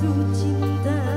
두친다.